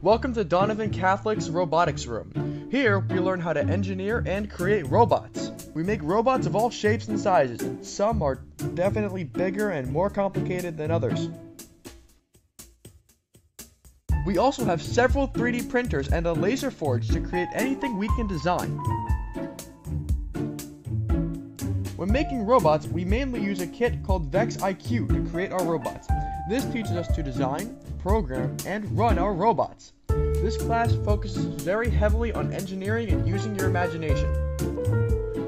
Welcome to Donovan Catholic's Robotics Room. Here, we learn how to engineer and create robots. We make robots of all shapes and sizes. Some are definitely bigger and more complicated than others. We also have several 3D printers and a laser forge to create anything we can design. When making robots, we mainly use a kit called Vex IQ to create our robots. This teaches us to design, program, and run our robots. This class focuses very heavily on engineering and using your imagination.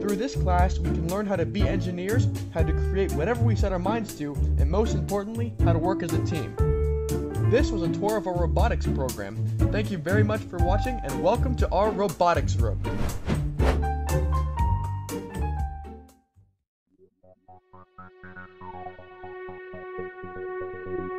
Through this class, we can learn how to be engineers, how to create whatever we set our minds to, and most importantly, how to work as a team. This was a tour of our robotics program. Thank you very much for watching and welcome to our robotics room.